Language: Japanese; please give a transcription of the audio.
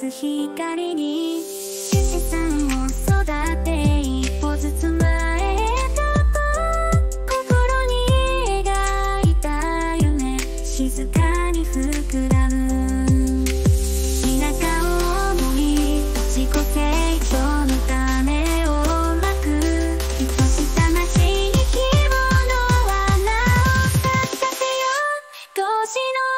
光に富士山を育て一歩ずつ前へと心に描いた夢静かに膨らむ。田舎を思い自己成長のためをまく。愛しさましい生き物は名をさせよ。う腰の